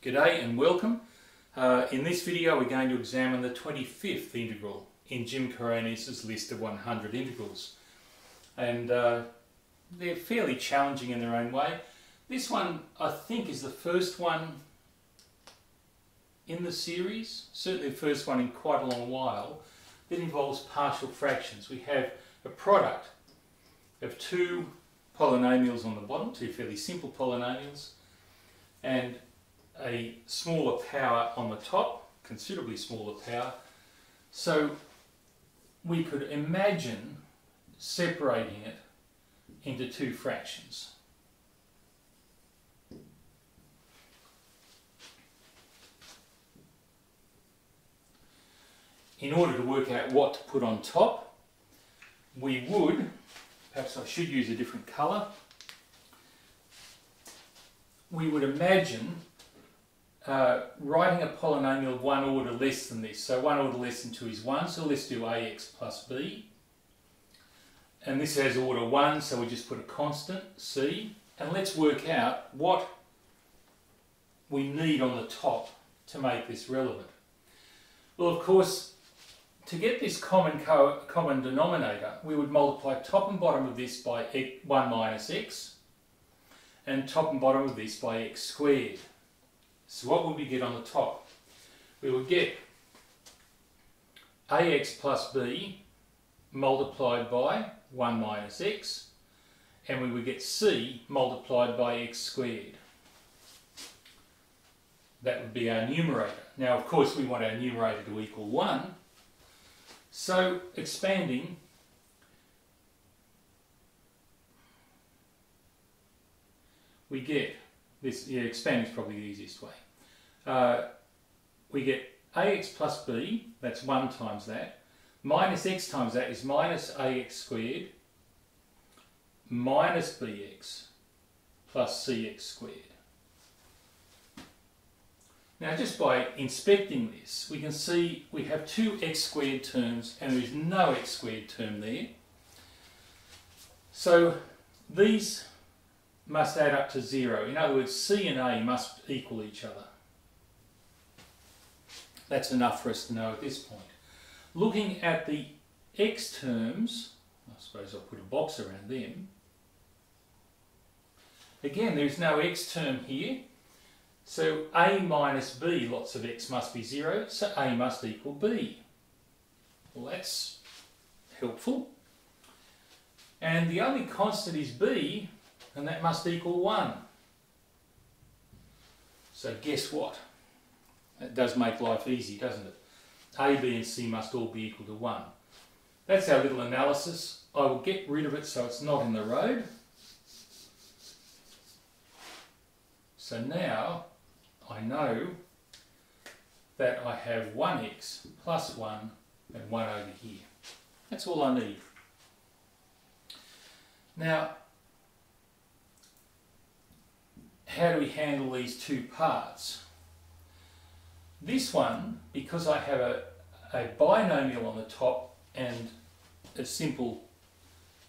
G'day and welcome. Uh, in this video we're going to examine the 25th integral in Jim Coroneos' list of 100 integrals. And uh, they're fairly challenging in their own way. This one I think is the first one in the series, certainly the first one in quite a long while, that involves partial fractions. We have a product of two polynomials on the bottom, two fairly simple polynomials, and a smaller power on the top, considerably smaller power. So we could imagine separating it into two fractions. In order to work out what to put on top, we would, perhaps I should use a different colour, we would imagine uh, writing a polynomial of one order less than this. So one order less than 2 is 1, so let's do ax plus b. And this has order 1, so we just put a constant, c. And let's work out what we need on the top to make this relevant. Well, of course, to get this common, co common denominator, we would multiply top and bottom of this by 1 minus x, and top and bottom of this by x squared. So what would we get on the top? We would get ax plus b multiplied by 1 minus x, and we would get c multiplied by x squared. That would be our numerator. Now, of course, we want our numerator to equal 1, so expanding we get this, yeah, expand is probably the easiest way. Uh, we get ax plus b, that's 1 times that, minus x times that is minus ax squared minus bx plus cx squared. Now just by inspecting this, we can see we have two x squared terms and there is no x squared term there. So these must add up to zero. In other words, C and A must equal each other. That's enough for us to know at this point. Looking at the x terms, I suppose I'll put a box around them. Again, there's no x term here. So a minus b, lots of x must be 0, so a must equal b. Well, that's helpful. And the only constant is b, and that must equal 1. So guess what? That does make life easy, doesn't it? A, B and C must all be equal to 1. That's our little analysis. I will get rid of it so it's not in the road. So now I know that I have 1x plus 1 and 1 over here. That's all I need. Now, how do we handle these two parts? This one, because I have a, a binomial on the top and a simple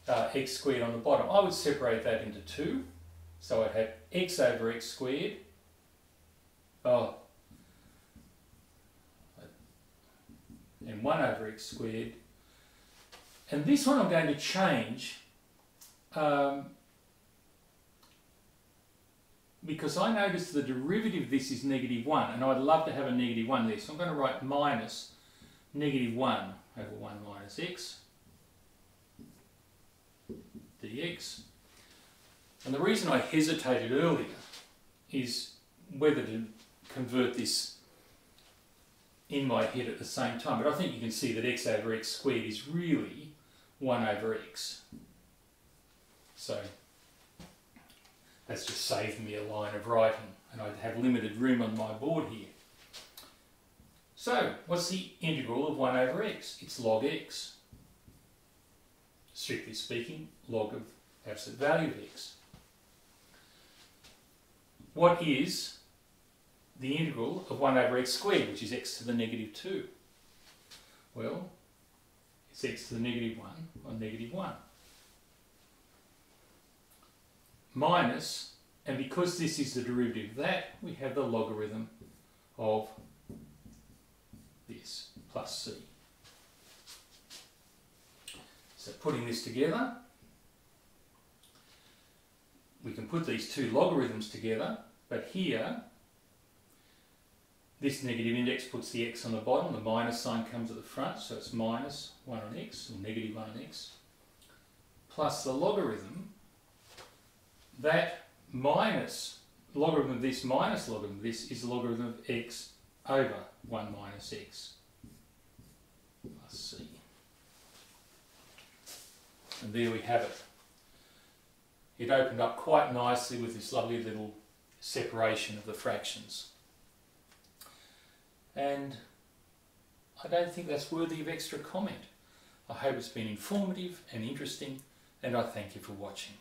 uh, x squared on the bottom, I would separate that into two. So I'd have x over x squared. Oh, and 1 over x squared. And this one I'm going to change um, because I notice the derivative of this is negative 1 and I'd love to have a negative 1 there. So I'm going to write minus negative 1 over 1 minus x dx. And the reason I hesitated earlier is whether to convert this in my head at the same time. But I think you can see that x over x squared is really 1 over x. So that's just saved me a line of writing and I'd have limited room on my board here. So, what's the integral of 1 over x? It's log x. Strictly speaking, log of absolute value of x. What is the integral of 1 over x squared, which is x to the negative 2? Well, it's x to the negative 1 on negative 1. Minus And because this is the derivative of that, we have the logarithm of this plus c. So putting this together, we can put these two logarithms together, but here, this negative index puts the x on the bottom, the minus sign comes at the front, so it's minus 1 on x, or negative 1 on x, plus the logarithm, that minus, logarithm of this minus logarithm of this is logarithm of x over 1 minus x plus c. And there we have it. It opened up quite nicely with this lovely little separation of the fractions. And I don't think that's worthy of extra comment. I hope it's been informative and interesting, and I thank you for watching.